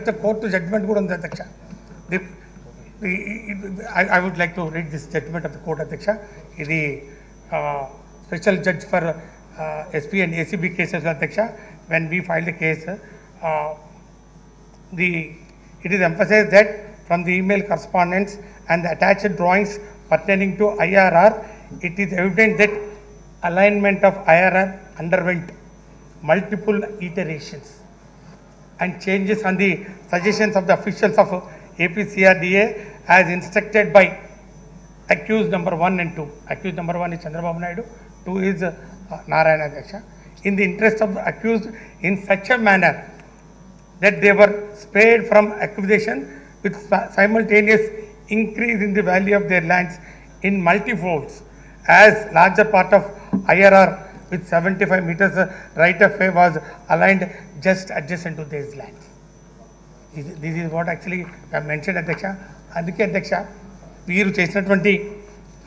The court judgment good on the Adhyaksha. The, the, I, I would like to read this judgment of the court Adhyaksha. The uh, special judge for uh, SP and ACB cases Adhyaksha, when we filed the case, uh, the, it is emphasized that from the email correspondence and the attached drawings pertaining to IRR, it is evident that alignment of IRR underwent multiple iterations and changes on the suggestions of the officials of APCRDA as instructed by accused number one and two. Accused number one is Chandrababu Naidu, two is uh, Narayana Daksha. In the interest of the accused in such a manner that they were spared from acquisition with simultaneous increase in the value of their lands in multifolds as larger part of IRR with 75 meters uh, right of way was aligned just adjacent to these lands. This this is what actually I mentioned అధ్యక్ష అందుకే అధ్యక్ష వీరు చేసినటువంటి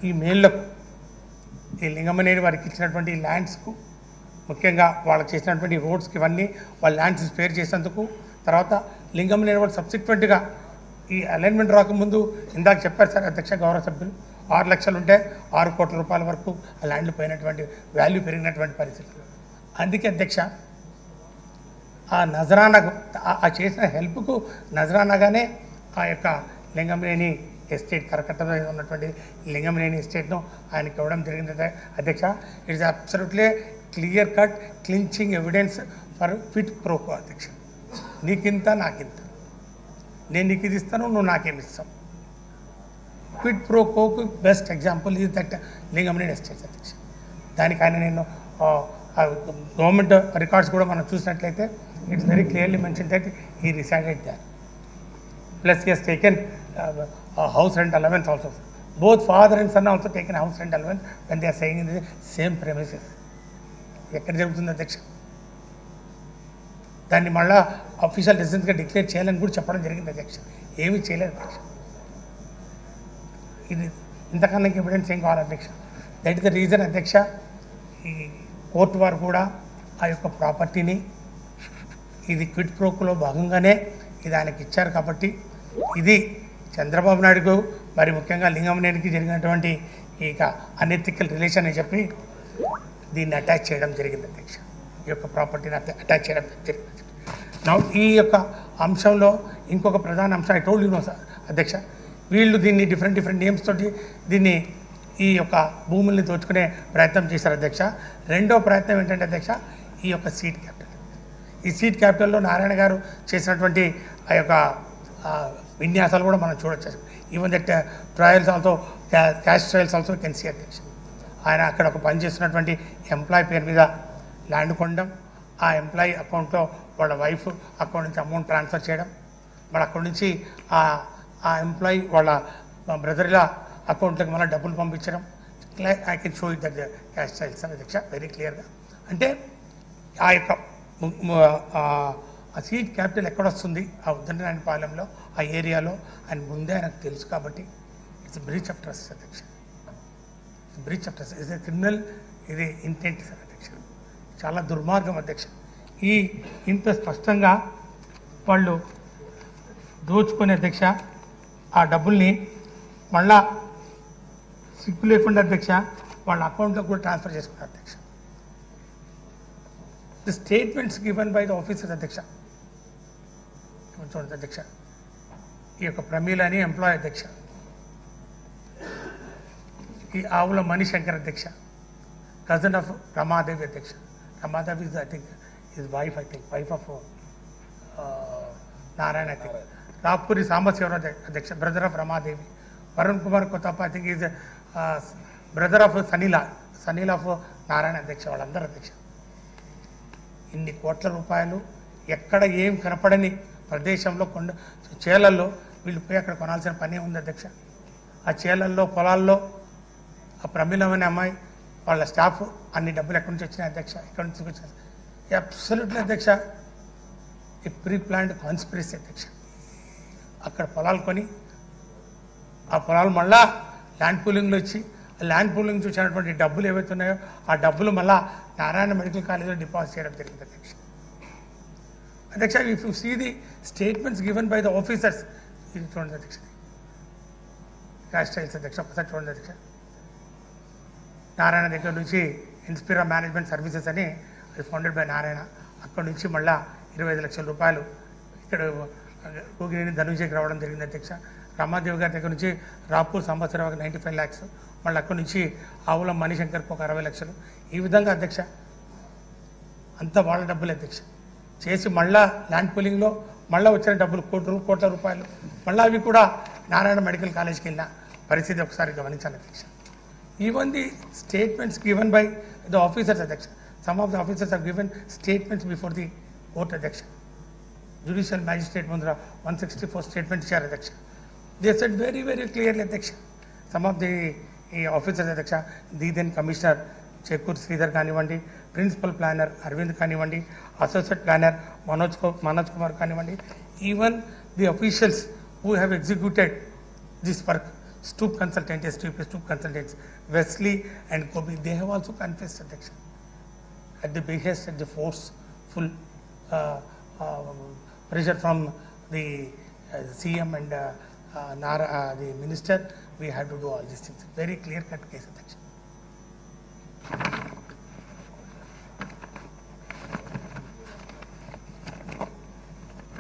ఈ మేళ్ళకు ఈ లింగమనేని వారికి ఇచ్చినటువంటి ల్యాండ్స్కు ముఖ్యంగా వాళ్ళు చేసినటువంటి రోడ్స్కి ఇవన్నీ వాళ్ళ ల్యాండ్స్ స్పేర్ చేసేందుకు తర్వాత లింగమనేని వాళ్ళు సబ్సిక్వెంట్గా ఈ అలైన్మెంట్ రాకముందు ఇందాక చెప్పారు సార్ అధ్యక్ష గౌరవ సభ్యులు ఆరు లక్షలు ఉంటే ఆరు కోట్ల రూపాయల వరకు ఆ ల్యాండ్లు పోయినటువంటి వాల్యూ పెరిగినటువంటి పరిస్థితులు అందుకే అధ్యక్ష ఆ నజరానకు ఆ- చేసిన హెల్ప్కు నజరానగానే ఆ యొక్క లింగంలేని ఎస్టేట్ కరకట్టలో ఉన్నటువంటి లింగంలేని ఎస్టేట్ను ఆయనకి ఇవ్వడం జరిగింది. అధ్యక్ష it's absolutely clear cut clinching evidence for quid pro quo అధ్యక్ష. నీకింత నాకింత. నేను నీకు ఇది ఇస్తాను నువ్వు నాకేమి ఇస్తావు. క్విడ్ ప్రో కోకు బెస్ట్ ఎగ్జాంపుల్ ఇది దట్ లింగమనేని ఎస్టేట్స్ అధ్యక్ష దానికి ఆయన నేను గవర్నమెంట్ రికార్డ్స్ కూడా మనం చూసినట్లయితే it's very clearly mention that ఈ resided there plus he he's taken house rent allowance also both father and son also taken house rent allowance when they are saying in the same premises ఎక్కడ జరుగుతుంది అధ్యక్ష? దాన్ని మళ్ళా official రెసిడెన్స్గా declare చేయాలని కూడా చెప్పడం జరిగింది అధ్యక్ష. ఏమీ చేయలేదు అధ్యక్ష. ఇది ఇంతకన్నా ఎవిడెన్స్ ఏం కావాలి అధ్యక్ష? దట్ ఇస్ ద రీజన్ అధ్యక్ష ఈ కోర్టు వారు కూడా ఆ యొక్క ప్రాపర్టీని ఇది క్విట్ ప్రోకులో భాగంగానే ఇది ఆయనకి ఇచ్చారు కాబట్టి ఇది చంద్రబాబు నాయుడుకు మరి ముఖ్యంగా లింగంనేనికి జరిగినటువంటి ఈ అనెథికల్ రిలేషన్ అని చెప్పి దీన్ని అటాచ్ చేయడం జరిగింది అధ్యక్ష. ఈ యొక్క ప్రాపర్టీని అటాచ్ చేయడం జరిగింది నా ఈ యొక్క అంశంలో ఇంకొక ప్రధాన అంశం I told you no sir అధ్యక్ష. వీళ్ళు దీన్ని డిఫరెంట్ డిఫరెంట్ నేమ్స్ తోటి దీన్ని ఈ యొక్క భూముల్ని దోచుకునే ప్రయత్నం చేశారు అధ్యక్ష. రెండో ప్రయత్నం ఏంటంటే అధ్యక్ష ఈ యొక్క సీట్ క్యాపిటల్ ఈ సీట్ క్యాపిటల్లో నారాయణ గారు చేసినటువంటి ఆ యొక్క విన్యాసాలు కూడా మనం చూడొచ్చు. Even that trails also cash trails also can see అధ్యక్ష. ఆయన అక్కడ ఒక పని చేస్తున్నటువంటి ఎంప్లాయ్ పేరు మీద ల్యాండ్ కొనడం ఆ ఎంప్లాయీ అకౌంట్లో వాళ్ళ వైఫ్ అకౌంట్ నుంచి అమౌంట్ ట్రాన్స్ఫర్ చేయడం మరి అక్కడి నుంచి ఆ ఆ ఎంప్లాయీ వాళ్ళ బ్రదర్ల అకౌంట్లకు మళ్ళీ డబ్బులు పంపించడం. I can show it that cash trails అని అధ్యక్ష వెరీ క్లియర్గా అంటే ఆ యొక్క ఆ సీట్ క్యాపిటల్ ఎక్కడ వస్తుంది ఆ ఉద్దండరాయణ పాలెంలో ఆ ఏరియాలో ఆయన ముందే ఆయనకు తెలుసు కాబట్టి ఇట్స్ బ్రీచ్ ఆఫ్ ట్రస్ట్ అధ్యక్ష బ్రీచ్ ఆఫ్ ట్రస్ట్ ఇది క్రిమినల్ ఇది ఇంటెంట్ సార్ అధ్యక్ష చాలా దుర్మార్గం అధ్యక్ష ఈ ఇంత స్పష్టంగా వాళ్ళు దోచుకునే అధ్యక్ష ఆ డబ్బుల్ని మళ్ళా సిగ్గు లేకుండా అధ్యక్ష వాళ్ళ అకౌంట్లో కూడా ట్రాన్స్ఫర్ చేసుకున్నారు అధ్యక్ష. The statements given by the officer అధ్యక్ష. చూడండి అధ్యక్ష. ఈ యొక్క ప్రమీల అని ఎంప్లాయ్ అధ్యక్ష. ఈ ఆవుల మణిశంకర్ అధ్యక్ష. కజన్ ఆఫ్ రమాదేవి అధ్యక్ష. Ramadevi is I think is wife I think wife of Narayana I think Rappuri Sambasivarao అధ్యక్ష brother of Ramadevi. Varun Kumar Kothappa I think is brother of Sanila Sanil of Narayana అధ్యక్ష వాళ్ళందరూ అధ్యక్ష. ఇన్ని కోట్ల రూపాయలు ఎక్కడ ఏం కనపడని ప్రదేశంలో కొండ చేలల్లో వీళ్ళు పోయి అక్కడ కొనాల్సిన పనే ఉంది అధ్యక్ష. ఆ చేలల్లో పొలాల్లో ఆ ప్రమిళమైన అనే అమ్మాయి వాళ్ళ స్టాఫ్ అన్ని డబ్బులు ఎక్కడి నుంచి వచ్చినాయి అధ్యక్ష? ఎక్కడి నుంచి వచ్చినాయి అబ్సల్యూట్లీ అధ్యక్ష ఈ ప్రీ ప్లాంట్ కాన్స్పిరసీ అధ్యక్ష. అక్కడ పొలాలు కొని ఆ పొలాలు మళ్ళా ల్యాండ్ పూలింగ్లో వచ్చి ల్యాండ్ పూలింగ్ చూసినటువంటి డబ్బులు ఏవైతే ఉన్నాయో ఆ డబ్బులు మళ్ళా నారాయణ మెడికల్ కాలేజీలో డిపాజిట్ చేయడం జరిగింది అధ్యక్ష. అధ్యక్ష if you see the statements given by the officers ఇది చూడండి అధ్యక్ష. క్యాష్ స్టైల్స్ అధ్యక్ష ఒకసారి చూడండి అధ్యక్ష. నారాయణ దగ్గర నుంచి ఇన్స్పిరా మేనేజ్మెంట్ సర్వీసెస్ అని అది ఫౌండెడ్ బై నారాయణ. అక్కడ నుంచి మళ్ళా ఇరవై ఐదు లక్షల రూపాయలు ఇక్కడ గోగినేని ధనుంజయకి రావడం జరిగింది అధ్యక్ష. రమాదేవ్ గారి దగ్గర నుంచి రాపూర్ సంవత్సరం నైంటీ ఫైవ్ ల్యాక్స్ మళ్ళీ అక్కడి నుంచి ఆవుల మణిశంకర్కి ఒక అరవై లక్షలు. ఈ విధంగా అధ్యక్ష అంతా వాళ్ళ డబ్బులు అధ్యక్ష. చేసి మళ్ళా ల్యాండ్ పూలింగ్లో మళ్ళీ వచ్చిన డబ్బులు కోటి కోట్ల రూపాయలు. మళ్ళీ అవి కూడా నారాయణ మెడికల్ కాలేజ్కి వెళ్ళిన పరిస్థితి ఒకసారి గమనించాలి అధ్యక్ష. Even the statements given by the officers అధ్యక్ష some of the officers of given statements before the court అధ్యక్ష. judicial magistrate Mundra 164 statement chair Adyaksha. They said very, very clearly Adyaksha. Some of the uh, officers Adyaksha, the then commissioner Chekur Sridhar Kanivandi, principal planner Arvind Kanivandi, associate planner Manoj, Manoj Kumar Kanivandi, even the officials who have executed this work, Stoop Consultants, STP Stoop Consultants, Wesley and Kobe, they have also confessed Adyaksha. At the behest, at the forceful uh, uh, pressure from the uh, CM and uh, uh, Nara, uh, the minister, we had to do all these things. Very clear cut case, Adhyaksh.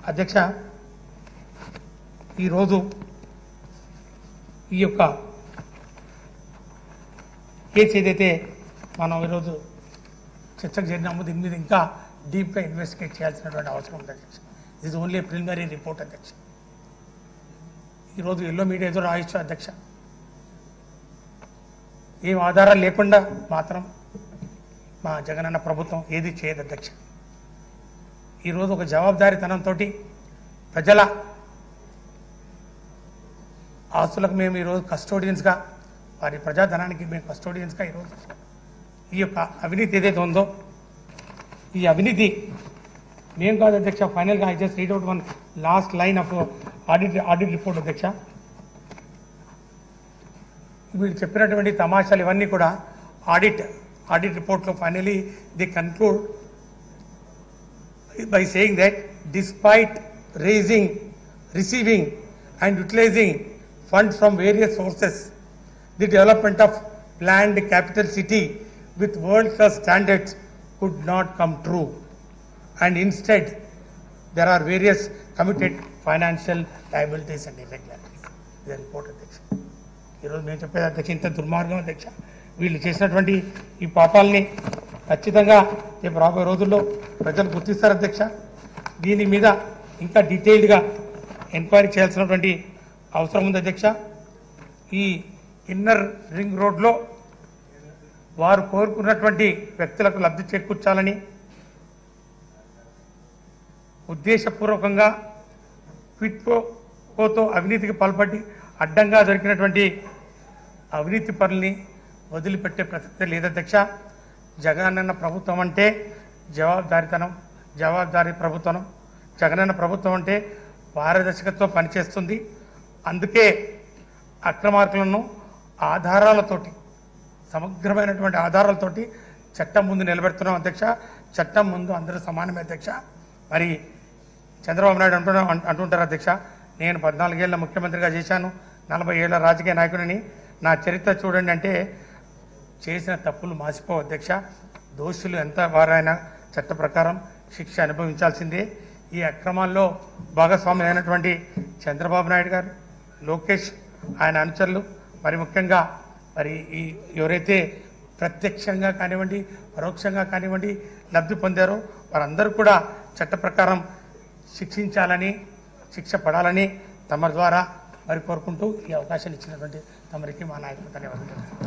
అధ్యక్ష ఈరోజు ఈ యొక్క case ఏదైతే మనం ఈరోజు చర్చకు చేరినాము దీని మీద ఇంకా డీప్గా ఇన్వెస్టిగేట్ చేయాల్సినటువంటి అవసరం ఉంది అధ్యక్ష ఇది ఓన్లీ ప్రిలిమినరీ రిపోర్ట్ అధ్యక్ష ఈరోజు ఎల్లో మీడియా ఏదో రాయొచ్చు అధ్యక్ష. ఏం ఆధారాలు లేకుండా మాత్రం మా జగనన్న ప్రభుత్వం ఏది చేయదు అధ్యక్ష. ఈరోజు ఒక జవాబుదారీతనంతో ప్రజల ఆస్తులకు మేము ఈరోజు కస్టోడియన్స్గా వారి ప్రజాధనానికి మేము కస్టోడియన్స్గా ఈరోజు ఈ యొక్క అవినీతి ఏదైతే ఉందో ఈ అవినీతి నేను కాదు అధ్యక్ష ఫైనల్గా I read out one last line of audit audit report అధ్యక్ష. వీళ్ళు చెప్పినటువంటి తమాషాలు ఇవన్నీ కూడా ఆడిట్ ఆడిట్ రిపోర్ట్లో finally the concluded by saying that despite raising receiving and utilising fund from various sources the development of planned capital city with world class standards could not come true And instead, there are various committed financial liabilities and irregularities. ఇది report అధ్యక్ష ఈరోజు నేను చెప్పేది అధ్యక్ష ఇంత దుర్మార్గం అధ్యక్ష. వీళ్ళు చేసినటువంటి ఈ పాపాలని ఖచ్చితంగా రేపు రాబోయే రోజుల్లో ప్రజలు గుర్తిస్తారు అధ్యక్ష. దీని మీద ఇంకా డీటెయిల్డ్గా ఎంక్వైరీ చేయాల్సినటువంటి అవసరం ఉంది అధ్యక్ష. ఈ ఇన్నర్ రింగ్ రోడ్లో వారు కోరుకున్నటువంటి వ్యక్తులకు లబ్ధి చేకూర్చాలని ఉద్దేశపూర్వకంగా క్విట్కోతో అవినీతికి పాల్పడి అడ్డంగా దొరికినటువంటి అవినీతి పనుల్ని వదిలిపెట్టే ప్రసక్తి లేదధ్యక్ష జగనన్న ప్రభుత్వం అంటే జవాబుదారితనం జవాబుదారీ ప్రభుత్వం. జగనన్న ప్రభుత్వం అంటే పారదర్శకతో పనిచేస్తుంది. అందుకే అక్రమార్కులను ఆధారాలతోటి సమగ్రమైనటువంటి ఆధారాలతోటి చట్టం ముందు నిలబెడుతున్నాం అధ్యక్ష. చట్టం ముందు అందరూ సమానమే అధ్యక్ష. మరి చంద్రబాబు నాయుడు అంటున్నా అంటుంటారు అధ్యక్ష నేను పద్నాలుగేళ్ళ ముఖ్యమంత్రిగా చేశాను. నలభై ఏళ్ళ రాజకీయ నాయకుడిని. నా చరిత్ర చూడండి అంటే చేసిన తప్పులు మాసిపో అధ్యక్ష దోషులు ఎంత వారైనా చట్ట ప్రకారం శిక్ష అనుభవించాల్సిందే. ఈ అక్రమాల్లో భాగస్వామి అయినటువంటి చంద్రబాబు నాయుడు గారు లోకేష్ ఆయన అనుచరులు మరి ముఖ్యంగా మరి ఈ ఎవరైతే ప్రత్యక్షంగా కానివ్వండి పరోక్షంగా కానివ్వండి లబ్ధి పొందారో వారందరూ కూడా చట్ట ప్రకారం శిక్షించాలని శిక్ష పడాలని తమ ద్వారా మరి కోరుకుంటూ ఈ అవకాశాన్ని ఇచ్చినటువంటి తమరికి మా నాయకులు ధన్యవాదాలు.